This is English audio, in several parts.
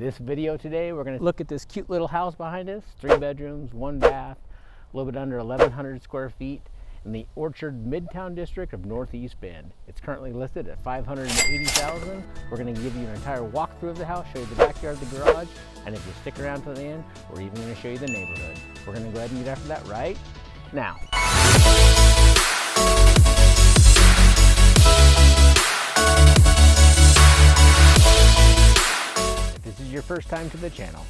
this video today, we're gonna look at this cute little house behind us. Three bedrooms, one bath, a little bit under 1,100 square feet in the Orchard Midtown District of Northeast Bend. It's currently listed at 580,000. We're gonna give you an entire walkthrough of the house, show you the backyard, the garage, and if you stick around to the end, we're even gonna show you the neighborhood. We're gonna go ahead and get after that right now. First time to the channel,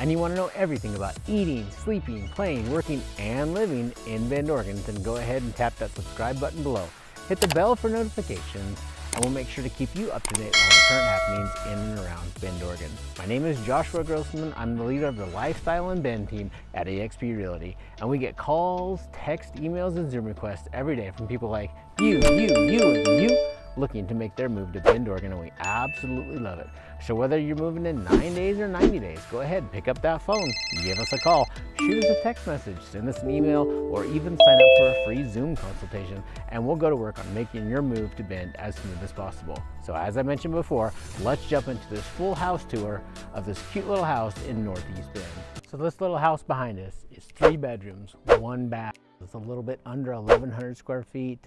and you want to know everything about eating, sleeping, playing, working, and living in Bend, Oregon, then go ahead and tap that subscribe button below. Hit the bell for notifications, and we'll make sure to keep you up to date on the current happenings in and around Bend, Oregon. My name is Joshua Grossman. I'm the leader of the Lifestyle in Bend team at eXp Realty, and we get calls, text, emails, and Zoom requests every day from people like you, you, you, and you looking to make their move to Bend, Oregon, and we absolutely love it. So whether you're moving in nine days or 90 days, go ahead, pick up that phone, give us a call, shoot us a text message, send us an email, or even sign up for a free Zoom consultation, and we'll go to work on making your move to Bend as smooth as possible. So as I mentioned before, let's jump into this full house tour of this cute little house in Northeast Bend. So this little house behind us is three bedrooms, one bath. It's a little bit under 1,100 square feet.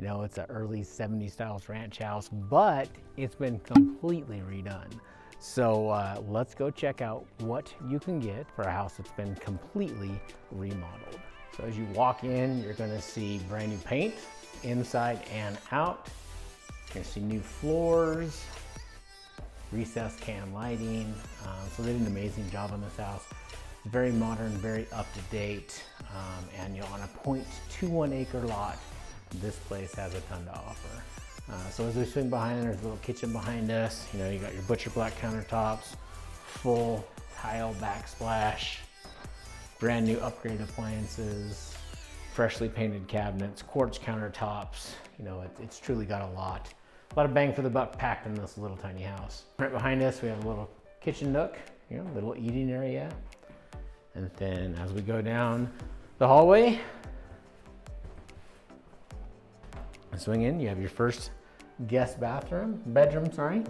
You know, it's an early 70s styles ranch house, but it's been completely redone. So uh, let's go check out what you can get for a house that's been completely remodeled. So as you walk in, you're gonna see brand new paint inside and out. You're gonna see new floors, recessed can lighting. Um, so they did an amazing job on this house. Very modern, very up to date, um, and you're on a 0.21 acre lot, this place has a ton to offer. Uh, so as we swing behind, there's a little kitchen behind us. You know, you got your butcher block countertops, full tile backsplash, brand new upgraded appliances, freshly painted cabinets, quartz countertops. You know, it, it's truly got a lot. A lot of bang for the buck packed in this little tiny house. Right behind us, we have a little kitchen nook, you know, little eating area. And then as we go down the hallway, swing in, you have your first guest bathroom, bedroom, sorry.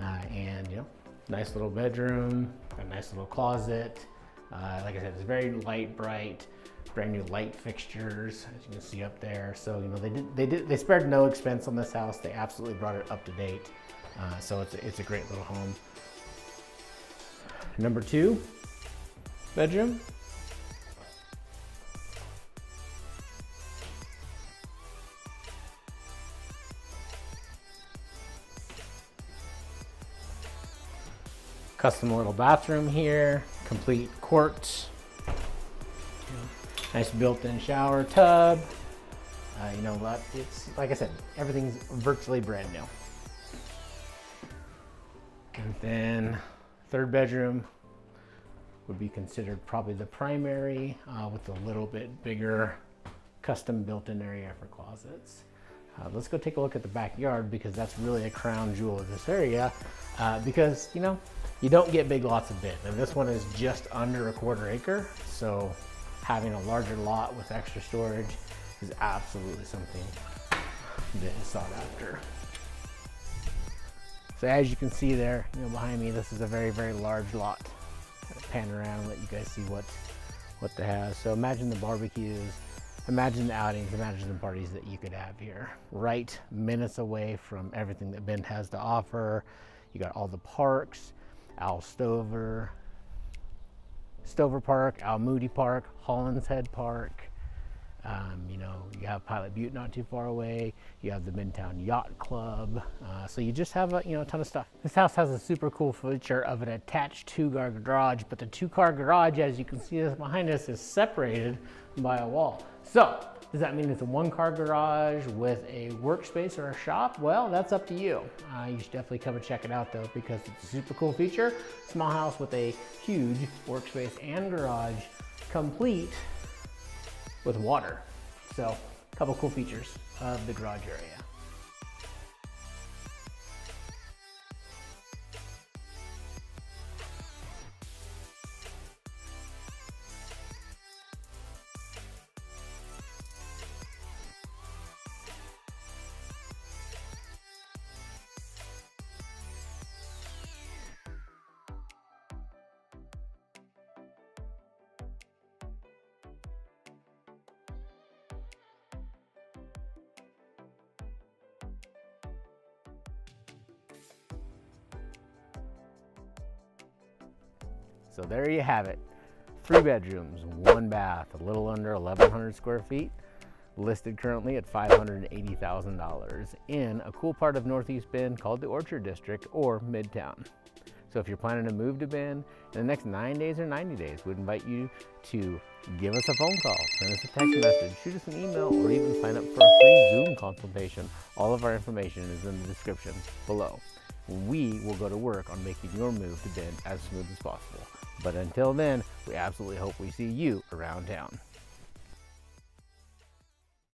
Uh, and you know, nice little bedroom, a nice little closet. Uh, like I said, it's very light, bright, brand new light fixtures, as you can see up there. So, you know, they did, they did, they spared no expense on this house. They absolutely brought it up to date. Uh, so it's a, it's a great little home. Number two, bedroom. Custom little bathroom here, complete quartz. Nice built-in shower tub. Uh, you know what? It's like I said, everything's virtually brand new. And then third bedroom would be considered probably the primary uh, with a little bit bigger custom built-in area for closets. Uh, let's go take a look at the backyard because that's really a crown jewel of this area uh, because, you know, you don't get big lots of Bend. And this one is just under a quarter acre. So having a larger lot with extra storage is absolutely something that is sought after. So as you can see there, you know, behind me, this is a very, very large lot. Kind of pan around let you guys see what, what they have. So imagine the barbecues, imagine the outings, imagine the parties that you could have here. Right minutes away from everything that Bend has to offer. You got all the parks, Al Stover, Stover Park, Al Moody Park, Hollinshead Park. Um, you know, you have Pilot Butte not too far away. You have the Midtown Yacht Club. Uh, so you just have a you know a ton of stuff. This house has a super cool feature of an attached two-car garage, but the two-car garage, as you can see this behind us, is separated by a wall. So does that mean it's a one car garage with a workspace or a shop? Well, that's up to you. Uh, you should definitely come and check it out though because it's a super cool feature. Small house with a huge workspace and garage complete with water. So a couple cool features of the garage area. So there you have it. Three bedrooms, one bath, a little under 1,100 square feet, listed currently at $580,000 in a cool part of Northeast Bend called the Orchard District or Midtown. So if you're planning to move to Bend in the next nine days or 90 days, we'd invite you to give us a phone call, send us a text message, shoot us an email, or even sign up for a free Zoom consultation. All of our information is in the description below. We will go to work on making your move to Bend as smooth as possible. But until then, we absolutely hope we see you around town.